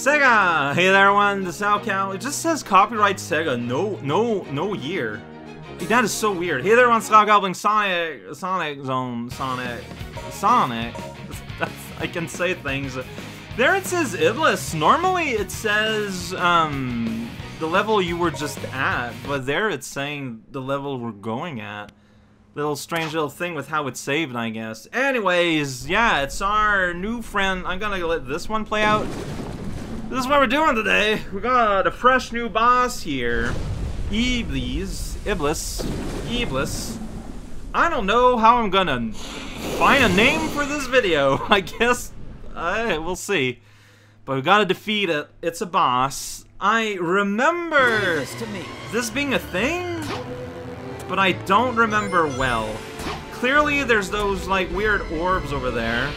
Sega! Hey there, everyone. This is raocow. It just says copyright Sega. No, no, no year. That is so weird. Hey there, everyone. Scott Gobbling Sonic, Sonic Zone, Sonic, Sonic. That's, I can say things. There it says Iblis. Normally it says um the level you were just at, but there it's saying the level we're going at. Little strange little thing with how it's saved, I guess. Anyways, yeah, it's our new friend. I'm gonna let this one play out. This is what we're doing today. We got a fresh new boss here. Iblis. Iblis. Iblis. I don't know how I'm gonna find a name for this video. I guess uh, we'll see. But we gotta defeat it. It's a boss. I remember this, to me. this being a thing, but I don't remember well. Clearly, there's those like weird orbs over there.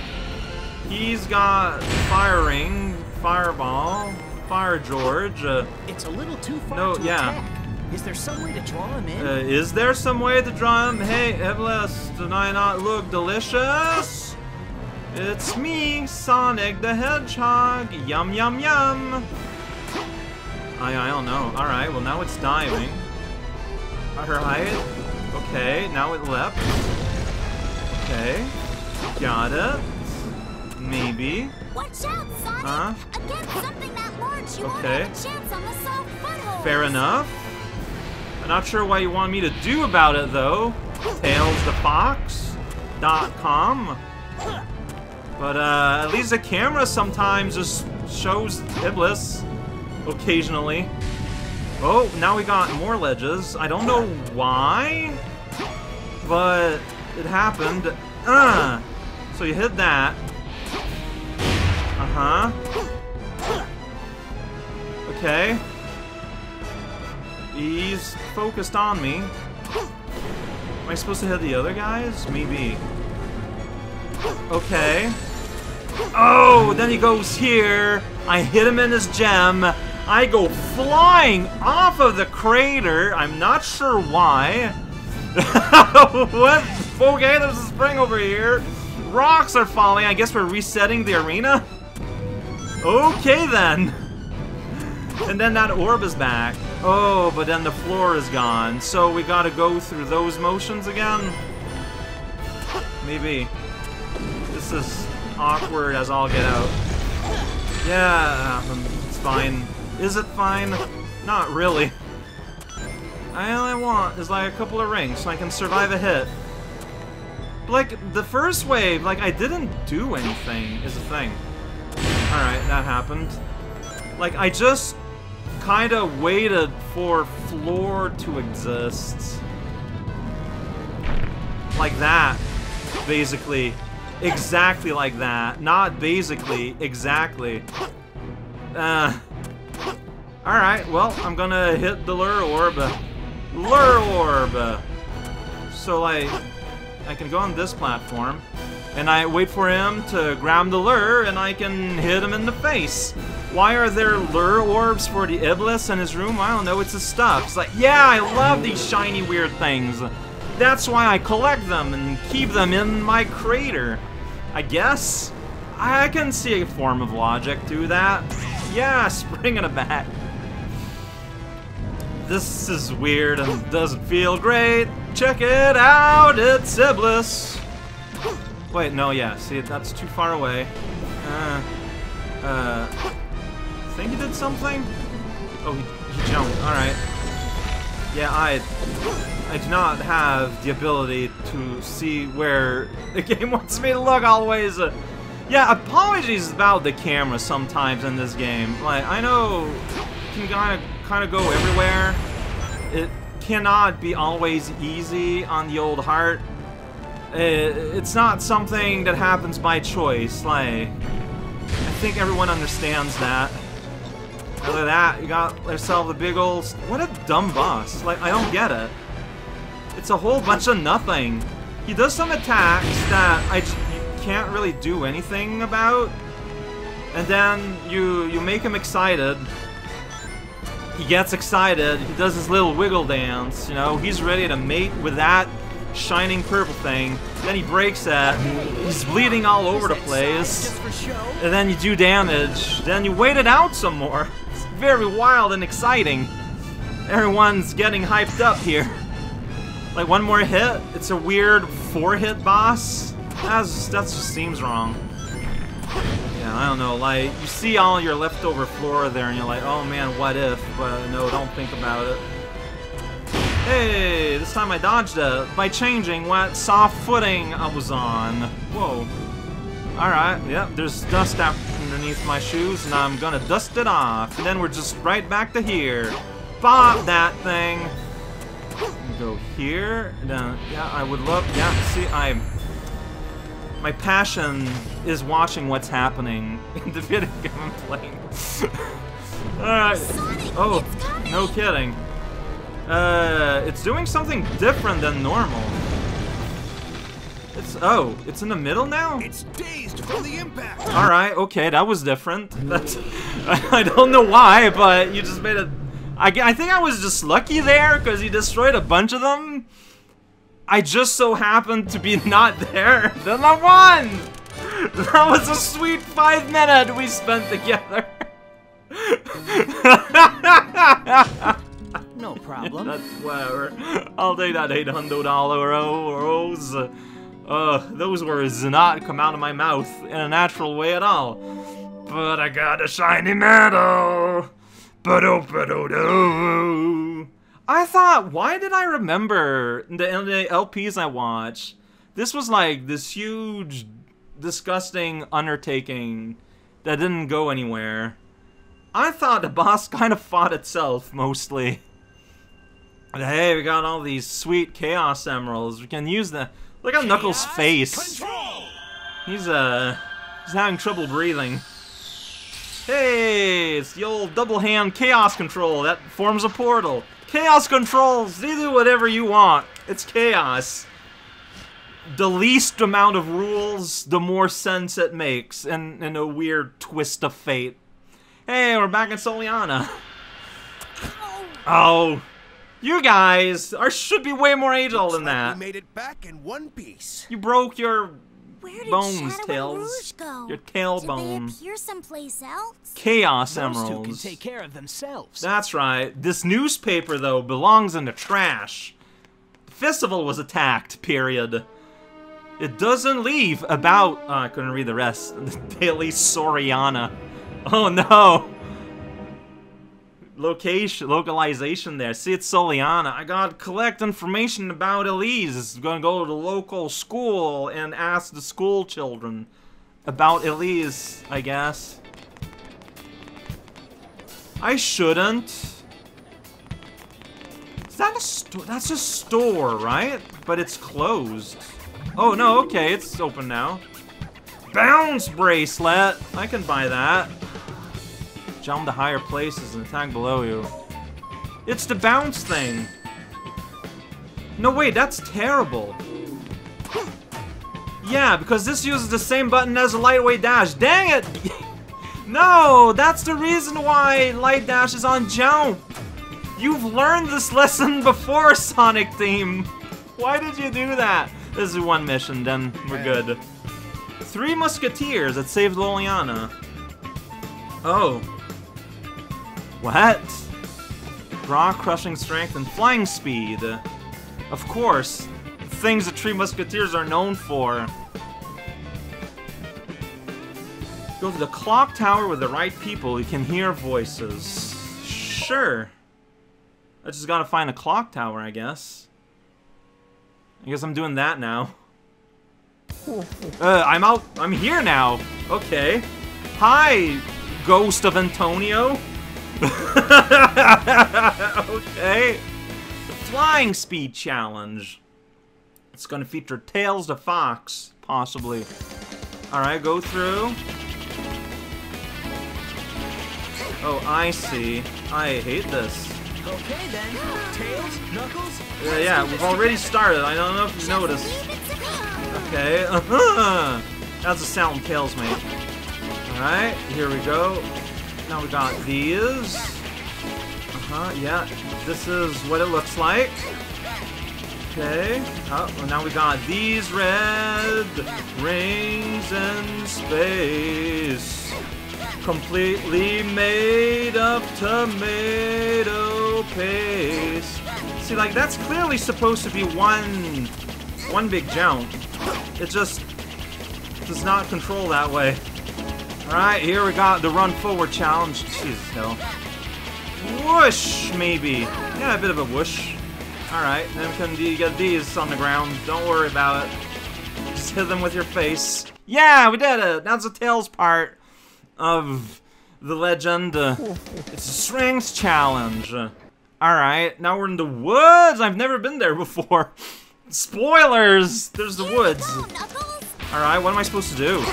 He's got fire ring, fireball, fire George. Uh, It's a little too far No, to yeah. attack. Is there some way to draw him in? uh, is there some way to draw him? Hey, Iblis, do I not look delicious? It's me, Sonic the Hedgehog. Yum, yum, yum. I, I don't know. Alright, well now it's diving. Alright. Okay, now it leapt. Okay. Got it. Maybe. Watch out, Sonic! Huh? Against something that large, you Okay. have a chance on the soft foothold. Fair enough. I'm not sure what you want me to do about it, though. TailsTheFox.com. But uh, at least the camera sometimes just shows Iblis occasionally. Oh, now we got more ledges. I don't know why, but it happened. Uh, so you hit that. Uh-huh. Okay. He's focused on me. Am I supposed to hit the other guys? Maybe. Okay. Oh, then he goes here. I hit him in his gem. I go flying off of the crater. I'm not sure why. what? Okay, there's a spring over here. Rocks are falling. I guess we're resetting the arena. Okay then. And then that orb is back. Oh, but then the floor is gone. So we gotta go through those motions again? Maybe. This is awkward as all get out. Yeah, um, it's fine. Is it fine? Not really. All I want is like a couple of rings so I can survive a hit. Like, the first wave, like, I didn't do anything, is the thing. Alright, that happened. Like, I just kind of waited for floor to exist. Like that, basically. Exactly like that. Not basically, exactly. Uh. Alright, well, I'm gonna hit the lure orb. Lure orb! So, like, I can go on this platform, and I wait for him to grab the lure, and I can hit him in the face. Why are there lure orbs for the Iblis in his room? I don't know, it's his stuff. It's like, yeah, I love these shiny weird things. That's why I collect them and keep them in my crater. I guess? I can see a form of logic to that. Yeah, spring in a bat. This is weird and doesn't feel great. Check it out, it's Iblis. Wait, no, yeah, see, that's too far away. Uh, uh, think he did something? Oh, he, he jumped, alright. Yeah, I, I do not have the ability to see where the game wants me to look always. Uh, yeah, apologies about the camera sometimes in this game. Like, I know can kind of kind of go everywhere. It cannot be always easy on the old heart. Uh, it's not something that happens by choice. Like, I think everyone understands that. Look at that, you got yourself a big old. What a dumb boss! Like, I don't get it. It's a whole bunch of nothing. He does some attacks that I can't really do anything about, and then you you make him excited. He gets excited. He does his little wiggle dance. You know, he's ready to mate with that shining purple thing. Then he breaks that. He's bleeding all over the place. And then you do damage. Then you wait it out some more. It's very wild and exciting. Everyone's getting hyped up here. Like one more hit, it's a weird four-hit boss. That's that just seems wrong. Yeah, I don't know. Like you see all your leftover flora there, and you're like, oh man, what if? But no, don't think about it. Hey, this time I dodged it by changing what soft footing I was on. Whoa. Alright, yep, there's dust out underneath my shoes, and I'm gonna dust it off. And then we're just right back to here. Bob that thing. Go here. Then, yeah, I would love. Yeah, see, I'm... My passion is watching what's happening in the video game I'm playing. Alright. Oh, no kidding. Uh, it's doing something different than normal. It's oh, it's in the middle now. It's dazed from the impact. All right, okay, that was different. That's I don't know why, but you just made it. I, I think I was just lucky there because you destroyed a bunch of them. I just so happened to be not there. Then I won. That was a sweet five minute we spent together. No problem. That's whatever. I'll take that eight hundred dollar rose. Uh, those words did not come out of my mouth in a natural way at all. But I got a shiny medal. Ba-do-ba-do-do. I thought, why did I remember the, the LPs I watched? This was like this huge, disgusting undertaking that didn't go anywhere. I thought the boss kind of fought itself mostly. Hey, we got all these sweet Chaos Emeralds. We can use the. Look at Knuckles' face. Control. He's uh, he's having trouble breathing. Hey, it's the old double hand Chaos Control that forms a portal. Chaos controls. They do whatever you want. It's chaos. The least amount of rules, the more sense it makes, and in a weird twist of fate. Hey, we're back in Soleanna. Oh, you guys are should be way more age-old than like that. We made it back in one piece. You broke your Where did bones, Shadow Tails. Rouge go? Your Did they appear someplace else? Chaos Those two can take care of themselves. That's right. This newspaper, though, belongs in the trash. The festival was attacked, period. It doesn't leave about. Oh, I couldn't read the rest. The Daily Soriana. Oh no! Location, localization there. See, it's Soleanna. I gotta collect information about Elise. Gonna go to the local school and ask the school children about Elise, I guess. I shouldn't. Is that a store? That's a store, right? But it's closed. Oh, no, okay, it's open now. Bounce bracelet! I can buy that. Jump to higher places and attack below you. It's the bounce thing. No, wait, that's terrible. Yeah, because this uses the same button as a lightweight dash. Dang it! no, that's the reason why light dash is on jump. You've learned this lesson before, Sonic Team. Why did you do that? This is one mission, then we're good. Three Musketeers that saved Liliana. Oh. What? Raw crushing strength and flying speed. Of course. Things the Three Musketeers are known for. Go to the clock tower with the right people. You can hear voices. Sure. I just gotta find a clock tower, I guess. I guess I'm doing that now. Uh, I'm out. I'm here now. Okay. Hi, Ghost of Antonio. okay. The Flying Speed Challenge. It's gonna feature Tails the Fox, possibly. Alright, go through. Oh, I see. I hate this. Okay then. Tails, Knuckles. Yeah, yeah, we've already started. I don't know if you noticed. Leave it to me. Okay, uh-huh. That's a sound Tails mate. Alright, here we go. Now we got these. Uh-huh, yeah. This is what it looks like. Okay. Oh, well, now we got these red rings in space. Completely made of tomato paste. See, like, that's clearly supposed to be one, one big jump. It just does not control that way. Alright, here we got the run forward challenge. Jesus, no. Whoosh, maybe. Yeah, a bit of a whoosh. Alright, then we can do- get these on the ground. Don't worry about it. Just hit them with your face. Yeah, we did it! That's the Tails part of the legend. It's a strength challenge. Alright, now we're in the woods! I've never been there before. Spoilers! There's the woods. Alright, what am I supposed to do?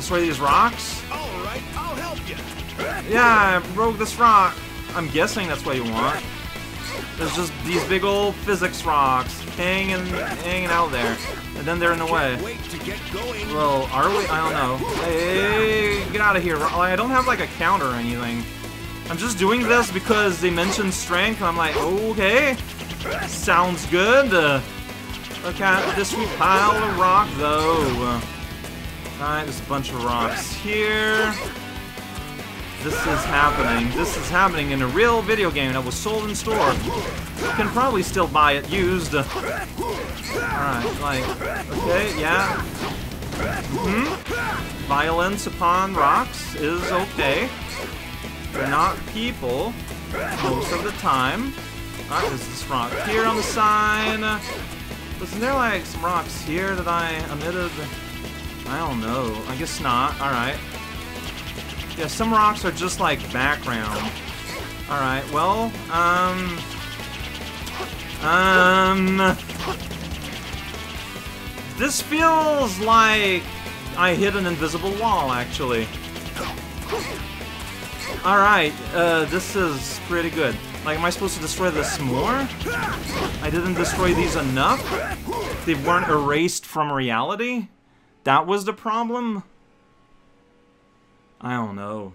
Destroy these rocks? All right, I'll help you. Yeah, I broke this rock. I'm guessing that's what you want. There's just these big old physics rocks hanging, hanging out there, and then they're in the way. Wait to get going. Well, are we? I don't know. Hey, get out of here! I don't have like a counter or anything. I'm just doing this because they mentioned strength, and I'm like, okay, sounds good. Uh, look at this pile of rock, though. Alright, there's a bunch of rocks here. This is happening. This is happening in a real video game that was sold in store. You can probably still buy it used. Alright, like, okay, yeah. hmm Violence upon rocks is okay. They're not people most of the time. Alright, there's this rock here on the side. Wasn't there like some rocks here that I omitted? I don't know. I guess not. Alright. Yeah, some rocks are just like background. Alright, well, um... Um... This feels like I hit an invisible wall, actually. Alright, uh, this is pretty good. Like, am I supposed to destroy this more? I didn't destroy these enough? They weren't erased from reality? That was the problem? I don't know.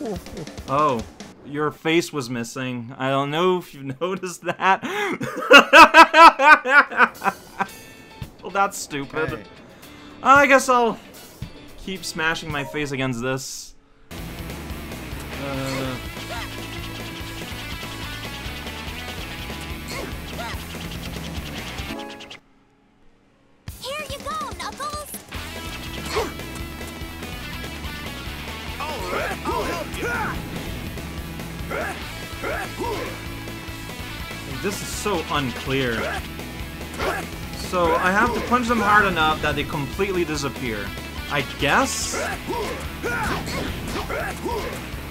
Oh, your face was missing. I don't know if you noticed that. well, that's stupid. Hey. I guess I'll keep smashing my face against this. Uh, so unclear. So I have to punch them hard enough that they completely disappear. I guess?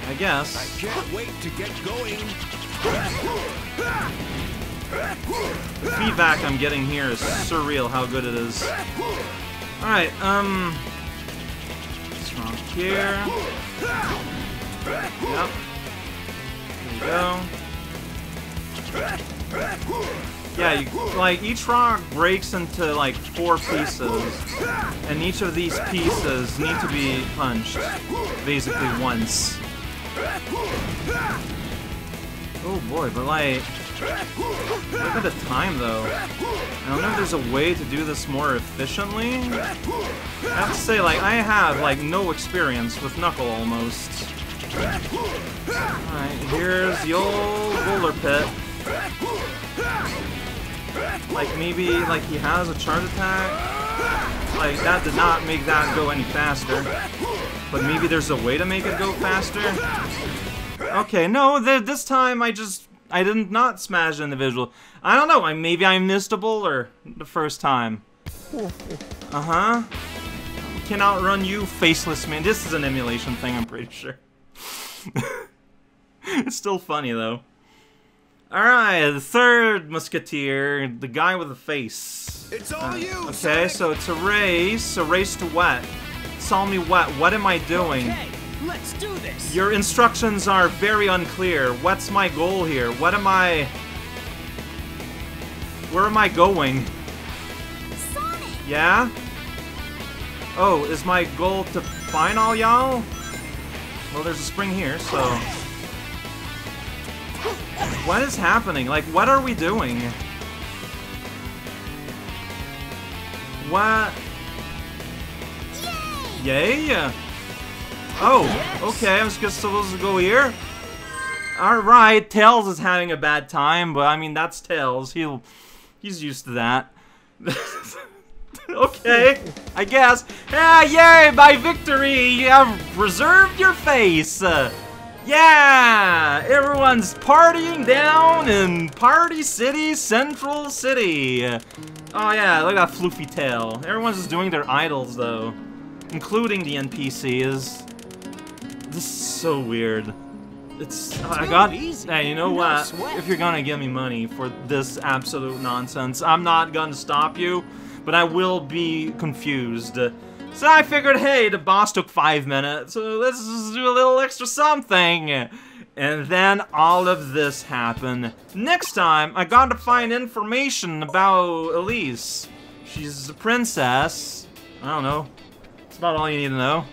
I guess. I Can't wait to get going. The feedback I'm getting here is surreal how good it is. Alright, um... What's wrong here? Yep. There go. Yeah, you, like, each rock breaks into, like, four pieces. And each of these pieces need to be punched, basically, once. Oh boy, but like... Look at the time, though. I don't know if there's a way to do this more efficiently. I have to say, like, I have, like, no experience with Knuckle, almost. Alright, here's the old boulder pit. Like, maybe, like, he has a charge attack? Like, that did not make that go any faster. But maybe there's a way to make it go faster? Okay, no, th this time I just... I did not not smash the individual. I don't know, I, maybe I missed a bowler the first time. Uh-huh. Can outrun you, faceless man. This is an emulation thing, I'm pretty sure. it's still funny, though. Alright, the third musketeer, the guy with the face. It's all uh, you. Okay, Sonic. so it's a race, a race to what? Tell me what, what am I doing? Okay, let's do this. Your instructions are very unclear. What's my goal here? What am I... Where am I going? Sonic. Yeah? Oh, is my goal to find all y'all? Well, there's a spring here, so... What is happening? Like, what are we doing? What? Yay! Yay? Oh, okay, I'm just supposed to go here? Alright, Tails is having a bad time, but I mean, that's Tails. He'll... He's used to that. okay, I guess. Ah, yay, by victory, you have reserved your face! Yeah! Everyone's partying down in Party City, Central City! Oh yeah, look at that floofy tail. Everyone's just doing their idols, though. Including the NPCs. This is so weird. It's I got. easy. Hey, you know No what? sweat. If you're gonna give me money for this absolute nonsense, I'm not gonna stop you, but I will be confused. So I figured, hey, the boss took five minutes, so let's do a little extra something. And then all of this happened. Next time, I got to find information about Elise. She's a princess. I don't know. That's about all you need to know.